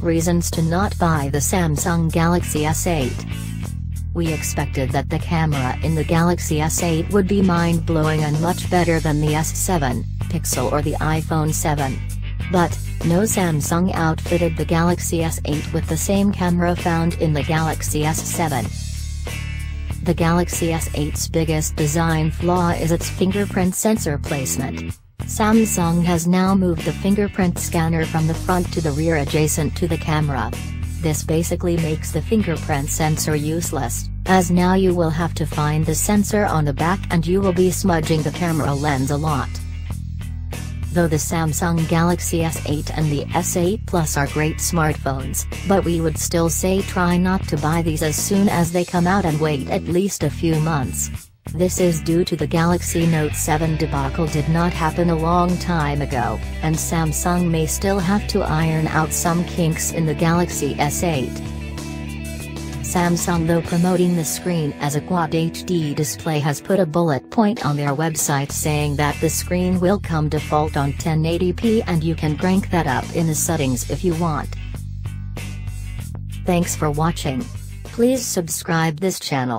reasons to not buy the Samsung Galaxy S8. We expected that the camera in the Galaxy S8 would be mind-blowing and much better than the S7, Pixel or the iPhone 7. But, no Samsung outfitted the Galaxy S8 with the same camera found in the Galaxy S7. The Galaxy S8's biggest design flaw is its fingerprint sensor placement. Samsung has now moved the fingerprint scanner from the front to the rear adjacent to the camera. This basically makes the fingerprint sensor useless, as now you will have to find the sensor on the back and you will be smudging the camera lens a lot. Though the Samsung Galaxy S8 and the S8 Plus are great smartphones, but we would still say try not to buy these as soon as they come out and wait at least a few months. This is due to the Galaxy Note 7 debacle did not happen a long time ago, and Samsung may still have to iron out some kinks in the Galaxy S8. Samsung though promoting the screen as a Quad HD display has put a bullet point on their website saying that the screen will come default on 1080p and you can crank that up in the settings if you want. Thanks for watching. Please subscribe this channel.